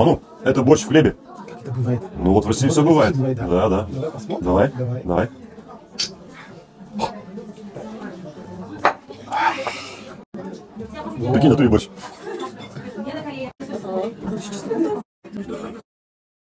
Ману, это борщ в хлебе. Как Это бывает. Ну вот в России все бывает. бывает, да. Да, да. Давай посмотрим. Давай, Давай. давай. Прикинь, а ты борщ.